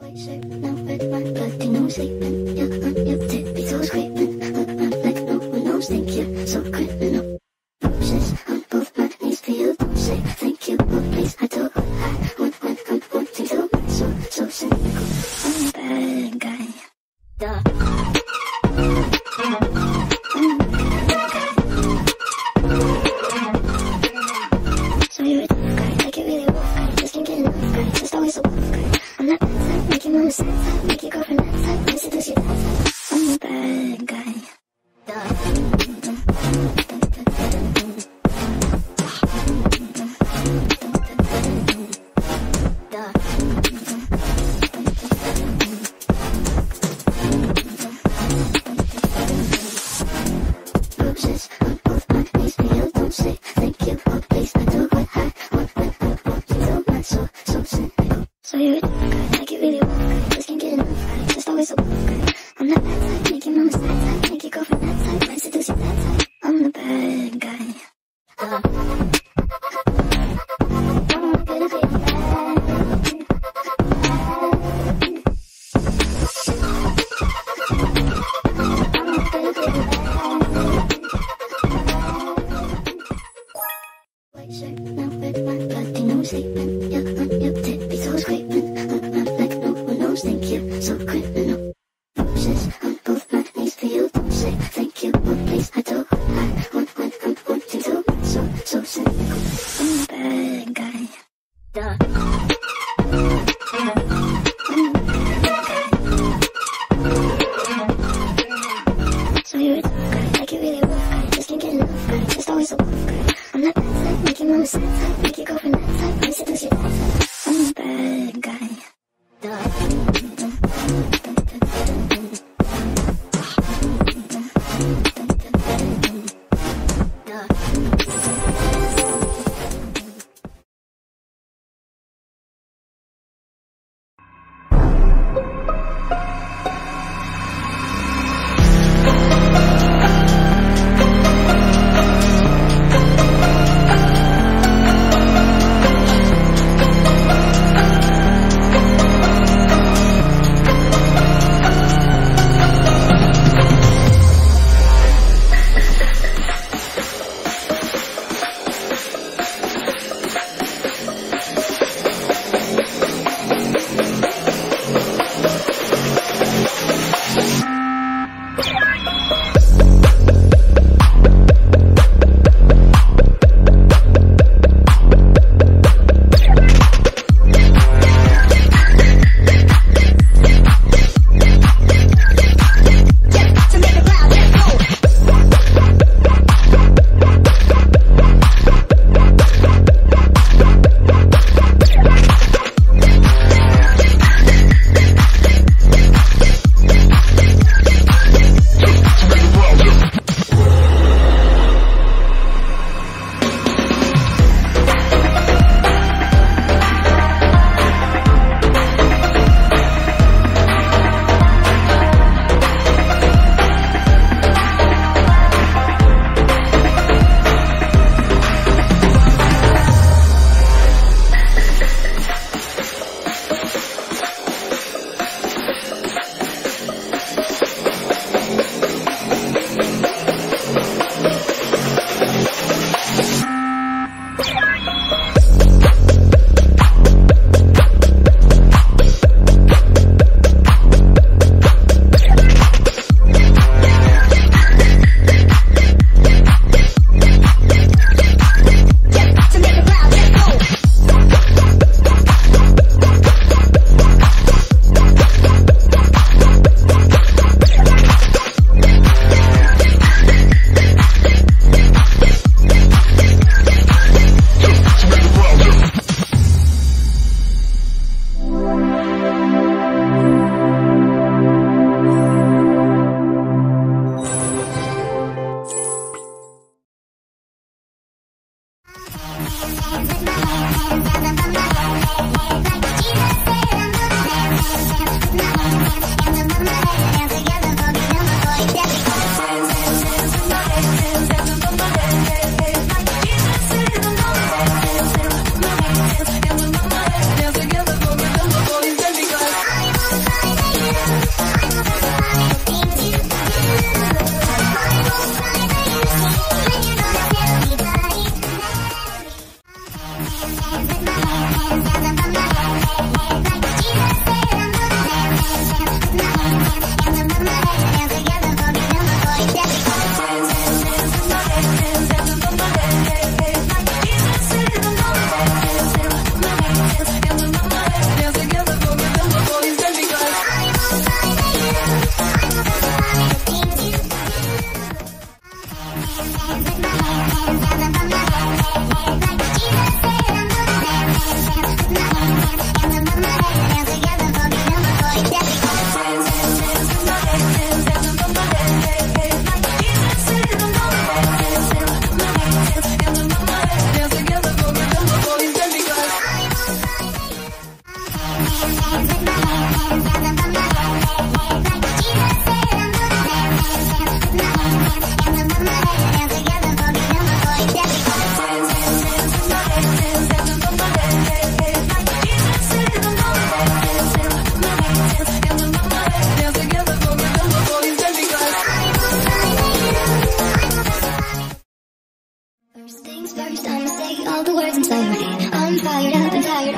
White shirt, now red bloody nose sleeping. You're on your toes creeping. Look around like no one knows, think you're so criminal. Thank you. Criminal. Roses on both my knees you. Thank you, please. I do want I'm wanting. So, so. I'm a bad guy. I'm. So you're a guy, you really rough. Just can't get enough just always a guy. I'm that bad type, make your mama sad type, make your girlfriend 这个是白色 Hey, hey, hey, friends. I'ma say all the words inside my head I'm fired up and tired